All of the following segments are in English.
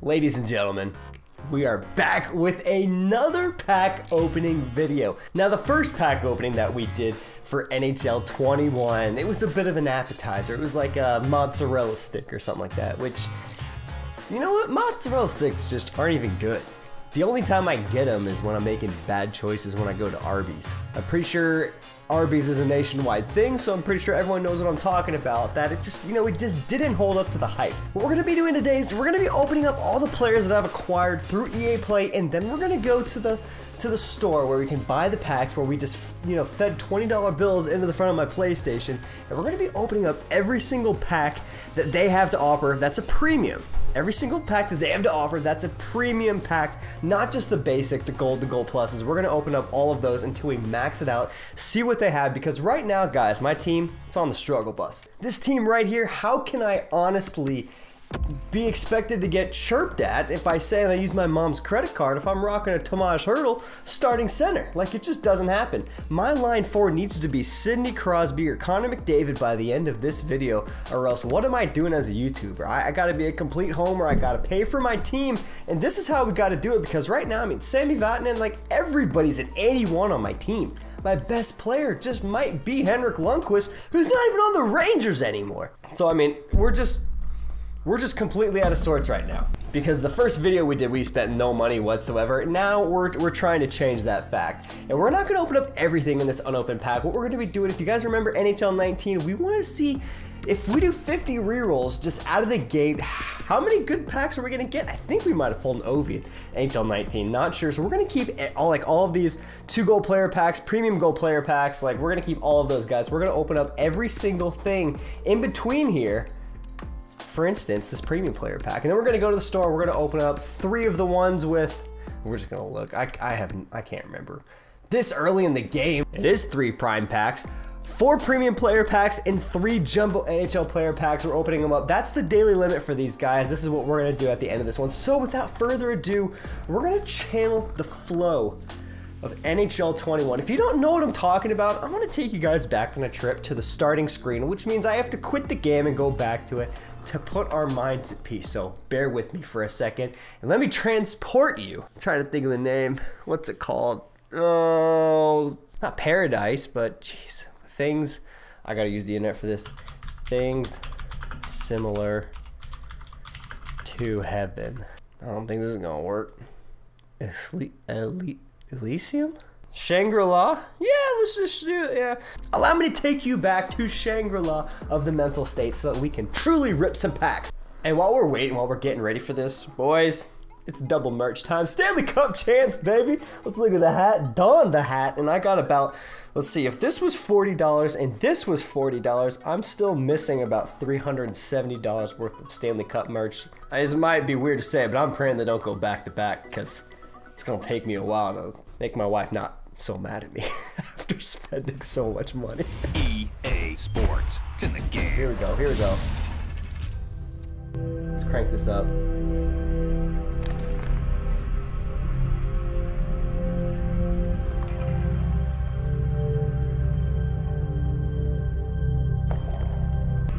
Ladies and gentlemen, we are back with another pack opening video. Now, the first pack opening that we did for NHL 21, it was a bit of an appetizer. It was like a mozzarella stick or something like that, which, you know what? Mozzarella sticks just aren't even good. The only time I get them is when I'm making bad choices when I go to Arby's. I'm pretty sure Arby's is a nationwide thing, so I'm pretty sure everyone knows what I'm talking about. That it just, you know, it just didn't hold up to the hype. What we're gonna be doing today is we're gonna be opening up all the players that I've acquired through EA Play, and then we're gonna go to the to the store where we can buy the packs where we just, you know, fed $20 bills into the front of my PlayStation, and we're gonna be opening up every single pack that they have to offer that's a premium. Every single pack that they have to offer, that's a premium pack, not just the basic, the gold, the gold pluses. We're gonna open up all of those until we max it out, see what they have, because right now, guys, my team, it's on the struggle bus. This team right here, how can I honestly be expected to get chirped at if I say I use my mom's credit card if I'm rocking a Tomas Hertl starting center. Like it just doesn't happen. My line four needs to be Sidney Crosby or Connor McDavid by the end of this video or else what am I doing as a YouTuber? I, I gotta be a complete homer, I gotta pay for my team and this is how we gotta do it because right now, I mean, Sami Vatanen, like everybody's an 81 on my team my best player just might be Henrik Lundqvist, who's not even on the Rangers anymore. So I mean, we're just we're just completely out of sorts right now. Because the first video we did, we spent no money whatsoever. Now we're, we're trying to change that fact. And we're not gonna open up everything in this unopened pack. What we're gonna be doing, if you guys remember NHL 19, we wanna see if we do 50 rerolls just out of the gate, how many good packs are we gonna get? I think we might have pulled an Ovi NHL 19, not sure. So we're gonna keep all like all of these two goal player packs, premium goal player packs, like we're gonna keep all of those guys. We're gonna open up every single thing in between here for instance, this premium player pack. And then we're gonna go to the store, we're gonna open up three of the ones with, we're just gonna look, I, I haven't, I can't remember. This early in the game, it is three prime packs, four premium player packs, and three jumbo NHL player packs. We're opening them up. That's the daily limit for these guys. This is what we're gonna do at the end of this one. So without further ado, we're gonna channel the flow of NHL 21. If you don't know what I'm talking about, I want to take you guys back on a trip to the starting screen, which means I have to quit the game and go back to it to put our minds at peace. So bear with me for a second and let me transport you. I'm trying to think of the name. What's it called? Oh, not paradise, but jeez, things. I gotta use the internet for this. Things similar to heaven. I don't think this is gonna work. Elite. Elysium? Shangri-La? Yeah, let's just do it, yeah. Allow me to take you back to Shangri-La of the mental state so that we can truly rip some packs. And while we're waiting, while we're getting ready for this, boys, it's double merch time. Stanley Cup chance, baby. Let's look at the hat. Don the hat. And I got about, let's see, if this was $40 and this was $40, I'm still missing about $370 worth of Stanley Cup merch. This might be weird to say, but I'm praying they don't go back to back because it's gonna take me a while to make my wife not so mad at me after spending so much money. EA Sports. It's in the game. Here we go, here we go. Let's crank this up.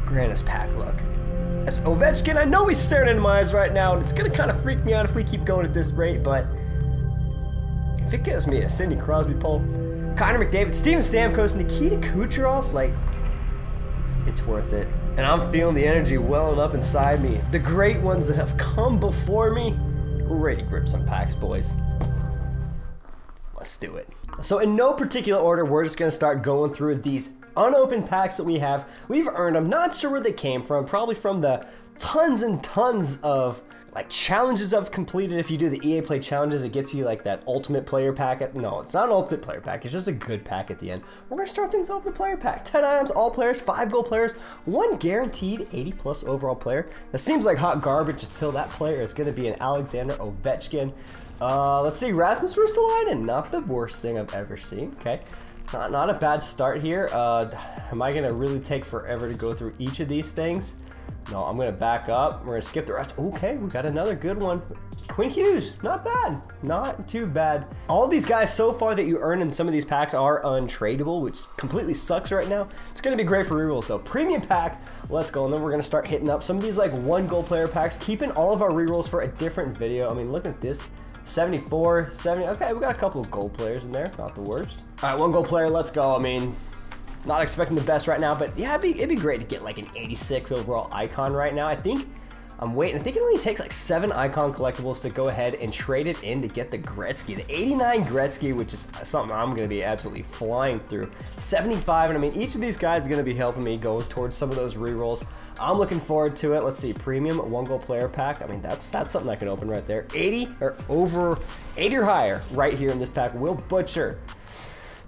Grant us pack luck. That's Ovechkin. I know he's staring into my eyes right now, and it's gonna kind of freak me out if we keep going at this rate, but if it gives me a Sidney Crosby pull, Connor McDavid, Steven Stamkos, Nikita Kucherov, like, it's worth it. And I'm feeling the energy welling up inside me. The great ones that have come before me, ready to grip some packs, boys. Let's do it. So in no particular order, we're just gonna start going through these unopened packs that we have. We've earned them, not sure where they came from, probably from the tons and tons of like challenges I've completed. If you do the EA Play challenges, it gets you like that ultimate player pack. no, it's not an ultimate player pack. It's just a good pack at the end. We're gonna start things off with the player pack. 10 items, all players, five goal players, one guaranteed 80 plus overall player. That seems like hot garbage until that player is gonna be an Alexander Ovechkin. Uh, let's see, Rasmus Ristolainen, not the worst thing I've ever seen. Okay. Not, not a bad start here. Uh, am I gonna really take forever to go through each of these things? No, I'm gonna back up. We're gonna skip the rest. Okay, we got another good one. Quinn Hughes, not bad. Not too bad. All these guys so far that you earn in some of these packs are untradeable, which completely sucks right now. It's to be great for rerolls though. Premium pack, let's go. And then we're to start hitting up some of these like one gold player packs, keeping all of our rerolls for a different video. I mean, look at this. 74, 70. Okay, we got a couple of gold players in there. Not the worst. All right, one gold player. Let's go. I mean, not expecting the best right now, but yeah, it'd be, it'd be great to get like an 86 overall icon right now. I think I'm waiting. I think it only takes like seven icon collectibles to go ahead and trade it in to get the Gretzky. The 89 Gretzky, which is something I'm going to be absolutely flying through. 75, and I mean, each of these guys is going to be helping me go towards some of those rerolls. I'm looking forward to it. Let's see, premium one goal player pack. I mean, that's that's something I can open right there. 80 or over 80 or higher right here in this pack. Will Butcher.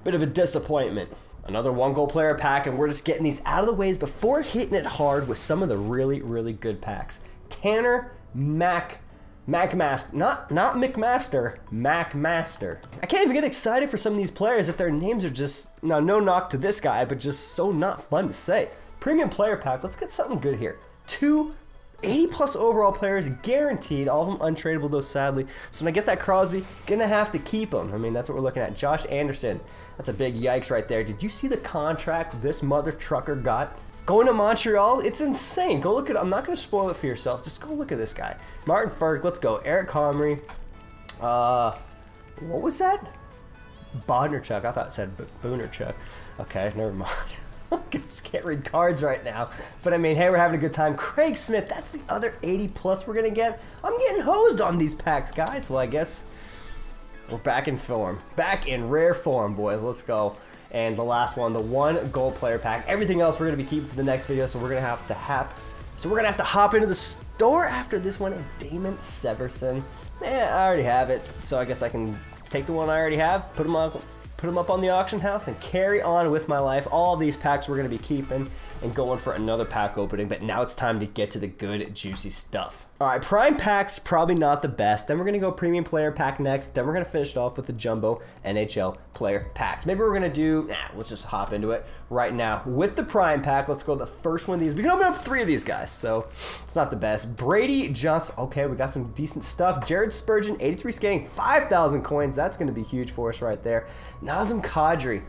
Bit of a disappointment. Another one goal player pack, and we're just getting these out of the ways before hitting it hard with some of the really, really good packs. Tanner Mac MacMaster, not not McMaster, MacMaster. I can't even get excited for some of these players if their names are just now no knock to this guy, but just so not fun to say. Premium player pack, let's get something good here. Two 80 plus overall players guaranteed, all of them untradeable though sadly. So when I get that Crosby, gonna have to keep him. I mean, that's what we're looking at. Josh Anderson, that's a big yikes right there. Did you see the contract this mother trucker got? Going to Montreal, it's insane. Go look at I'm not gonna spoil it for yourself. Just go look at this guy. Martin Frk, let's go. Eric Comrie. Uh, what was that? Bodnarchuk. I thought it said Boonerchuk. Okay, never mind. just can't read cards right now. But I mean, hey, we're having a good time. Craig Smith, that's the other 80 plus we're gonna get. I'm getting hosed on these packs, guys. Well, I guess we're back in form. Back in rare form, boys. Let's go. And the last one, the one gold player pack. Everything else we're gonna be keeping for the next video, so we're gonna have to hop. So we're gonna have to hop into the store after this one. Damon Severson. Man, I already have it, so I guess I can take the one I already have, put them on, put them up on the auction house and carry on with my life. All these packs we're going to be keeping and going for another pack opening, but now it's time to get to the good, juicy stuff. All right, prime packs, probably not the best. Then we're going to go premium player pack next. Then we're going to finish it off with the jumbo NHL player packs. Maybe we're going to do, nah, let's just hop into it right now. With the prime pack, let's go the first one of these. We can open up three of these guys, so it's not the best. Brady Johnson, okay, we got some decent stuff. Jared Spurgeon, 83 skating, 5,000 coins. That's going to be huge for us right there. Nazem Kadri,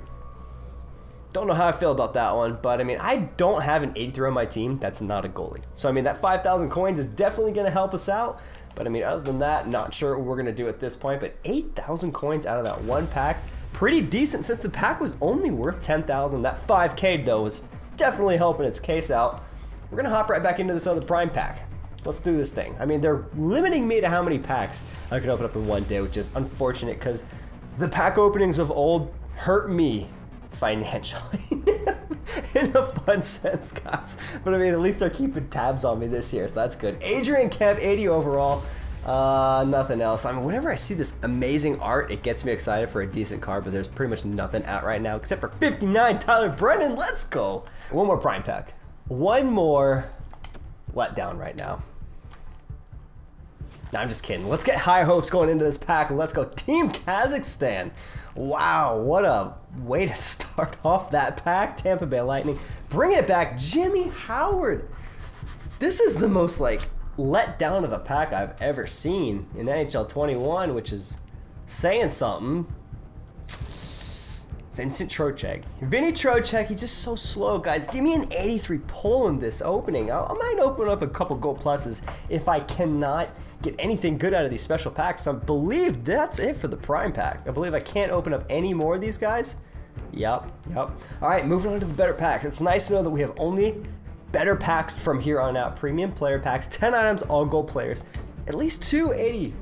don't know how I feel about that one, but I mean, I don't have an 83 on my team that's not a goalie. So, I mean, that 5,000 coins is definitely going to help us out. But I mean, other than that, not sure what we're going to do at this point. But 8,000 coins out of that one pack, pretty decent since the pack was only worth 10,000. That 5K, though, was definitely helping its case out. We're going to hop right back into this other prime pack. Let's do this thing. I mean, they're limiting me to how many packs I can open up in one day, which is unfortunate because the pack openings of old hurt me financially in a fun sense, guys. But I mean, at least they're keeping tabs on me this year, so that's good. Adrian Kempe, 80 overall. Uh, nothing else. I mean, whenever I see this amazing art, it gets me excited for a decent card, but there's pretty much nothing out right now except for 59 Tyler Brennan. Let's go. One more prime pack. One more letdown right now. No, I'm just kidding. Let's get high hopes going into this pack. Let's go. Team Kazakhstan. Wow, what a way to start off that pack. Tampa Bay Lightning. Bringing it back. Jimmy Howard. This is the most, like, let down of a pack I've ever seen in NHL 21, which is saying something. Vincent Trocheck. Vinny Trocheck, he's just so slow, guys. Give me an 83 pull in this opening. I, I might open up a couple gold pluses if I cannot get anything good out of these special packs. I believe that's it for the prime pack. I believe I can't open up any more of these guys. Yep, yep. All right, moving on to the better pack. It's nice to know that we have only better packs from here on out. Premium player packs, 10 items, all gold players. At least 280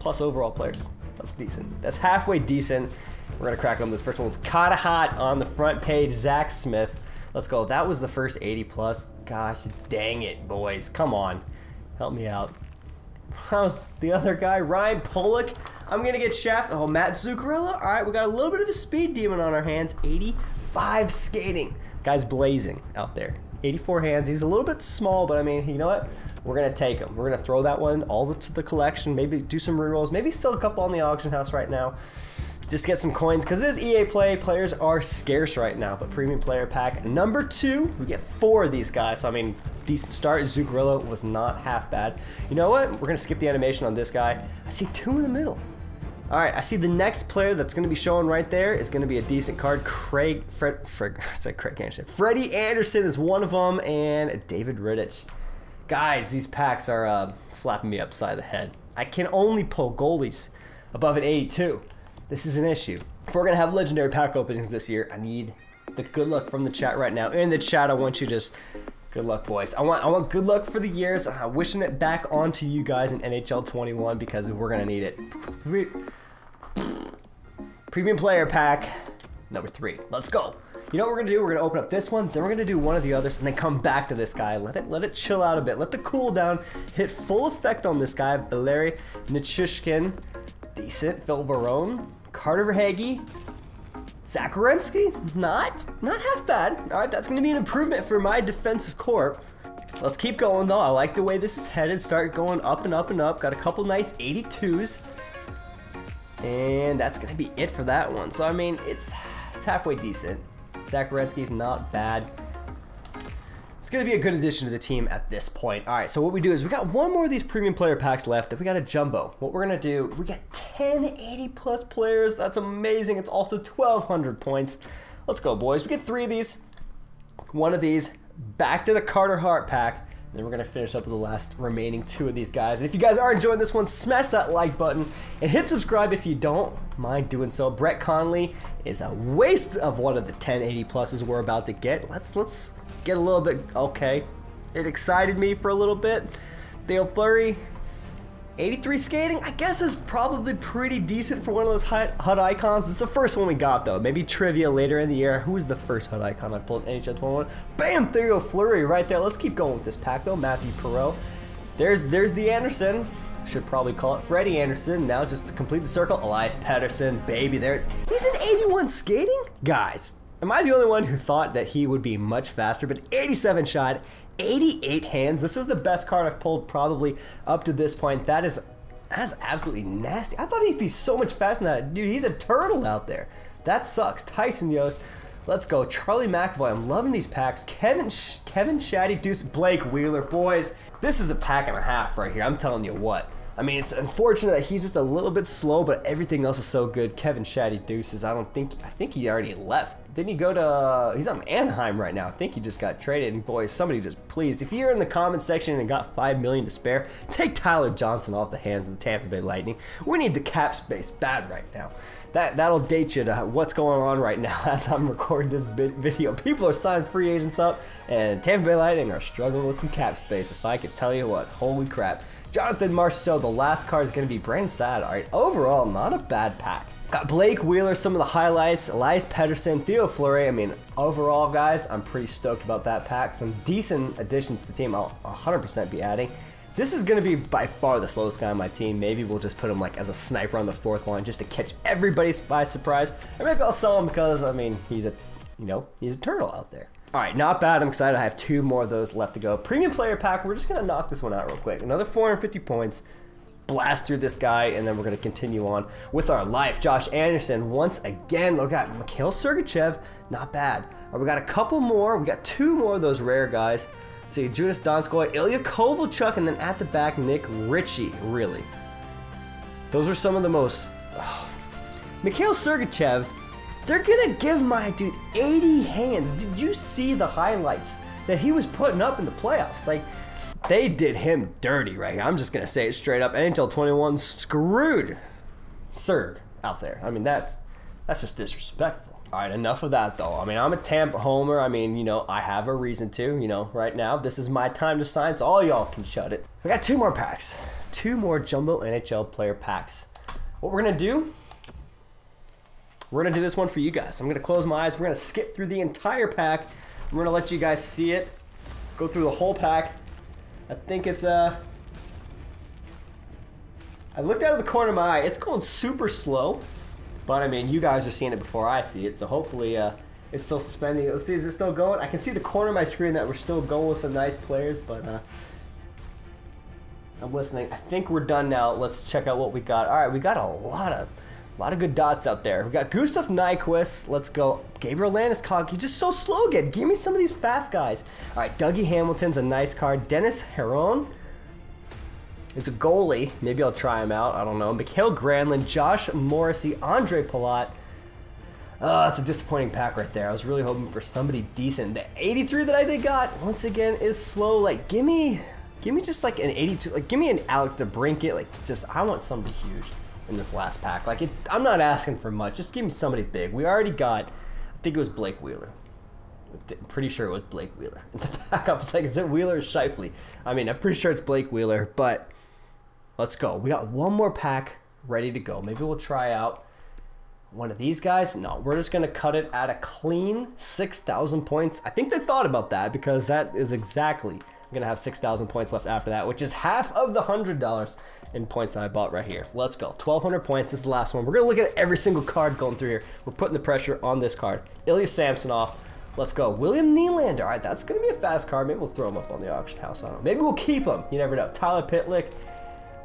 plus overall players. That's decent. That's halfway decent. We're gonna crack on this first one with Carter Hart on the front page, Zach Smith. Let's go. That was the first 80 plus. Gosh, dang it, boys. Come on. Help me out. How's the other guy? Ryan Pulock. I'm gonna get Shaft. Oh, Matt Zuccarello. All right, we got a little bit of a speed demon on our hands. 85 skating. Guy's blazing out there. 84 hands. He's a little bit small, but I mean, you know what? We're gonna take him. We're gonna throw that one all to the collection. Maybe do some rerolls. Maybe still a couple on the auction house right now. Just get some coins because this EA Play players are scarce right now. But premium player pack number two, we get four of these guys. So I mean, decent start. Zuccarello was not half bad. You know what? We're gonna skip the animation on this guy. I see two in the middle. All right, I see the next player that's going to be showing right there is going to be a decent card. Craig, Fred, Fred, I Craig Anderson. Freddie Anderson is one of them, and David Rittich. Guys, these packs are uh, slapping me upside the head. I can only pull goalies above an 82. This is an issue. If we're going to have legendary pack openings this year, I need the good luck from the chat right now. In the chat, I want you just Good luck, boys. I want I want good luck for the years. I'm wishing it back onto you guys in NHL 21 because we're gonna need it. Premium player pack number three. Let's go. You know what we're gonna do? We're gonna open up this one, then we're gonna do one of the others, and then come back to this guy. Let it let it chill out a bit. Let the cooldown hit full effect on this guy. Valeri Nichushkin, decent. Phil Barone, Carter Verhaeghe, Zach Werenski, not not half bad. All right, that's gonna be an improvement for my defensive corps. Let's keep going though. I like the way this is headed. Start going up and up and up. Got a couple nice 82s. And that's gonna be it for that one. So I mean, it's it's halfway decent. Zach Werenski's not bad. It's gonna be a good addition to the team at this point. All right, so what we do is we got one more of these premium player packs left, and we got a jumbo. What we're gonna do, we got 1080 plus players. That's amazing. It's also 1,200 points. Let's go, boys. We get three of these. One of these. Back to the Carter Hart pack. Then we're going to finish up with the last remaining two of these guys. And if you guys are enjoying this one, smash that like button and hit subscribe if you don't mind doing so. Brett Connolly is a waste of one of the 1080 pluses we're about to get. Let's let's get a little bit okay. It excited me for a little bit. Theo Fleury, 83 skating, I guess is probably pretty decent for one of those HUT icons. It's the first one we got though. Maybe trivia later in the year. Who was the first HUT icon I pulled in NHL 21? Bam! Theo Fleury right there. Let's keep going with this pack though. Matthew Perreault. There's there's the Anderson. Should probably call it Freddie Anderson. Now just to complete the circle, Elias Pettersson, baby there. He's an 81 skating? Guys, Am I the only one who thought that he would be much faster? But 87 shot, 88 hands. This is the best card I've pulled probably up to this point. That is that's absolutely nasty. I thought he'd be so much faster than that. Dude, he's a turtle out there. That sucks. Tyson Jost. Let's go. Charlie McAvoy. I'm loving these packs. Kevin Sh Kevin Shaddy Deuce Blake Wheeler. Boys, this is a pack and a half right here. I'm telling you what. I mean, it's unfortunate that he's just a little bit slow, but everything else is so good. Kevin Shaddy Deuces, I don't think, I think he already left. Didn't he go to, he's on Anaheim right now. I think he just got traded. And boys, somebody just please, if you're in the comment section and got five million to spare, take Tyler Johnson off the hands of the Tampa Bay Lightning. We need the cap space bad right now. That, that'll date you to what's going on right now as I'm recording this video. People are signing free agents up, and Tampa Bay Lightning are struggling with some cap space. If I could tell you what, holy crap. Jonathan Marchessault, the last card is going to be Brandon Saad. All right, overall, not a bad pack. Got Blake Wheeler, some of the highlights, Elias Pettersson, Theo Fleury. I mean, overall, guys, I'm pretty stoked about that pack. Some decent additions to the team I'll 100% be adding. This is going to be by far the slowest guy on my team. Maybe we'll just put him like as a sniper on the fourth line just to catch everybody by surprise. Or maybe I'll sell him because, I mean, he's a, you know, he's a turtle out there. All right, not bad. I'm excited. I have two more of those left to go. Premium player pack. We're just going to knock this one out real quick. Another 450 points. Blast through this guy, and then we're going to continue on with our life. Josh Anderson, once again. Look at Mikhail Sergachev. Not bad. We got a couple more. We got two more of those rare guys. See, Judas Donskoy, Ilya Kovalchuk, and then at the back, Nick Ritchie. Really. Those are some of the most... Oh. Mikhail Sergachev they're gonna give my dude 80 hands. Did you see the highlights that he was putting up in the playoffs? Like, they did him dirty right. I'm just gonna say it straight up. NHL 21 screwed Serg out there. I mean, that's that's just disrespectful. All right, enough of that though. I mean, I'm a Tampa homer. I mean, you know, I have a reason to. You know, right now this is my time to sign, so all y'all can shut it. We got two more packs, two more jumbo NHL player packs. What we're gonna do we're gonna do this one for you guys. I'm gonna close my eyes. We're gonna skip through the entire pack. We're gonna let you guys see it. Go through the whole pack. I think it's uh I looked out of the corner of my eye. It's going super slow. But I mean, you guys are seeing it before I see it, so hopefully uh, it's still suspending. Let's see, is it still going? I can see the corner of my screen that we're still going with some nice players, but uh, I'm listening. I think we're done now. Let's check out what we got. All right, we got a lot of A lot of good dots out there. We got Gustav Nyquist. Let's go. Gabriel Landeskog. He's just so slow again. Give me some of these fast guys. All right, Dougie Hamilton's a nice card. Dennis Heron is a goalie. Maybe I'll try him out. I don't know. Mikael Granlund, Josh Morrissey, Andre Palat. Oh, it's a disappointing pack right there. I was really hoping for somebody decent. The 83 that I did got, once again, is slow. Like, give me, give me just like an 82. Like, give me an Alex DeBrincat. Like, just, I want somebody huge in this last pack. Like, it, I'm not asking for much. Just give me somebody big. We already got, I think it was Blake Wheeler. I'm pretty sure it was Blake Wheeler. In the back, I was like, is it Wheeler or Scheifele? I mean, I'm pretty sure it's Blake Wheeler, but let's go. We got one more pack ready to go. Maybe we'll try out one of these guys. No, we're just going to cut it at a clean 6,000 points. I think they thought about that because that is exactly I'm to have 6,000 points left after that, which is half of the $100 in points that I bought right here. Let's go. 1,200 points. This is the last one. We're to look at every single card going through here. We're putting the pressure on this card. Ilya Samsonov. Let's go. William Nylander. All right, that's to be a fast card. Maybe we'll throw him up on the auction house. I don't know. Maybe we'll keep him. You never know. Tyler Pitlick.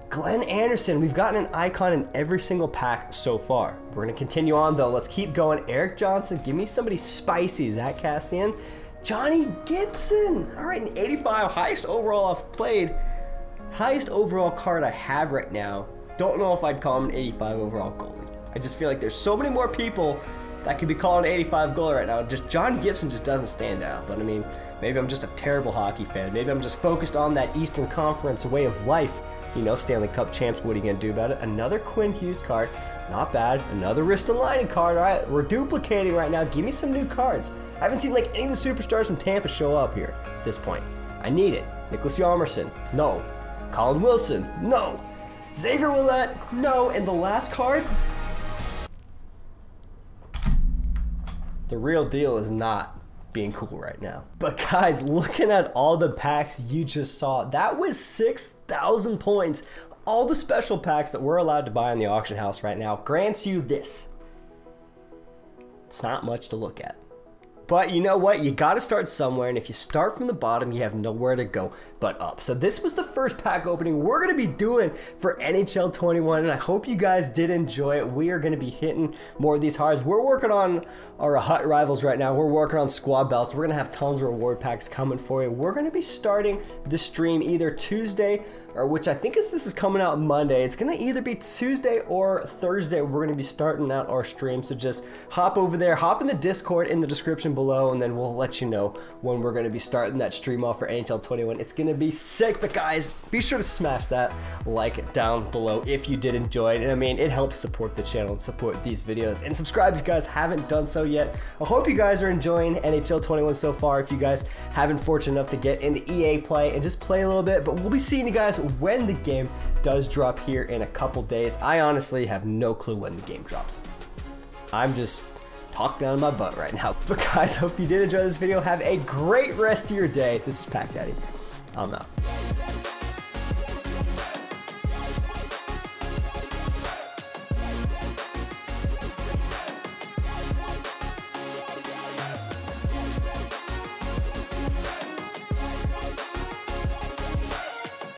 Glenn Anderson. We've gotten an icon in every single pack so far. We're going to continue on, though. Let's keep going. Erik Johnson. Give me somebody spicy. Zach Kassian. Johnny Gibson. All right, an 85, highest overall I've played. Highest overall card I have right now. Don't know if I'd call him an 85 overall goalie. I just feel like there's so many more people that could be called an 85 goalie right now. Just John Gibson just doesn't stand out. But I mean, maybe I'm just a terrible hockey fan. Maybe I'm just focused on that Eastern Conference way of life. You know, Stanley Cup champs. What are you gonna do about it? Another Quinn Hughes card. Not bad. Another Ristolainen card. All right, we're duplicating right now. Give me some new cards. I haven't seen like any of the superstars from Tampa show up here at this point. I need it. Niklas Hjalmarsson, no. Colin Wilson, no. Xavier Ouellet, no. And the last card, the real deal is not being cool right now. But guys, looking at all the packs you just saw, that was 6,000 points. All the special packs that we're allowed to buy in the auction house right now grants you this. It's not much to look at. But you know what? You got to start somewhere, and if you start from the bottom, you have nowhere to go but up. So this was the first pack opening we're going to be doing for NHL 21, and I hope you guys did enjoy it. We are going to be hitting more of these hards. We're working on our hut rivals right now. We're working on Squad Battles. We're going to have tons of reward packs coming for you. We're going to be starting the stream either Tuesday or which I think is this is coming out Monday. It's gonna either be Tuesday or Thursday. We're gonna be starting out our stream. So just hop over there, hop in the Discord in the description below, and then we'll let you know when we're gonna be starting that stream off for NHL 21. It's gonna be sick. But guys, be sure to smash that like down below if you did enjoy it. And I mean, it helps support the channel and support these videos. And subscribe if you guys haven't done so yet. I hope you guys are enjoying NHL 21 so far. If you guys haven't fortunate enough to get into EA play and just play a little bit, but we'll be seeing you guys when the game does drop here in a couple days. I honestly have no clue when the game drops. I'm just out of my butt right now. But guys, hope you did enjoy this video. Have a great rest of your day. This is Pack Daddy. I'm out.